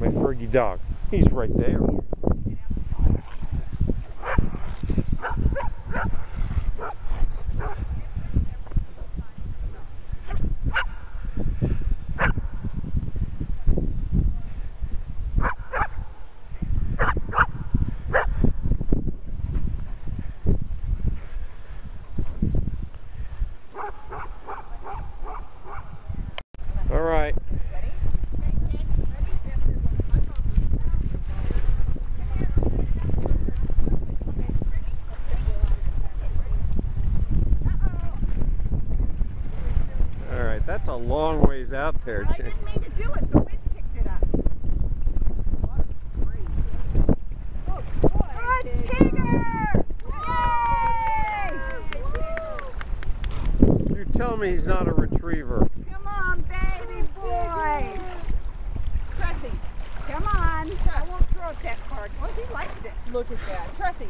my Fergie dog. He's right there. That's a long ways out there. I Chick. didn't mean to do it. The wind picked it up. Good oh, Tigger! Yay! You're telling me he's not a retriever. Come on, baby boy. Tressie, come on. I won't throw it that hard. Well, he liked it. Look at that. Tressie,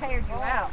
tired you out.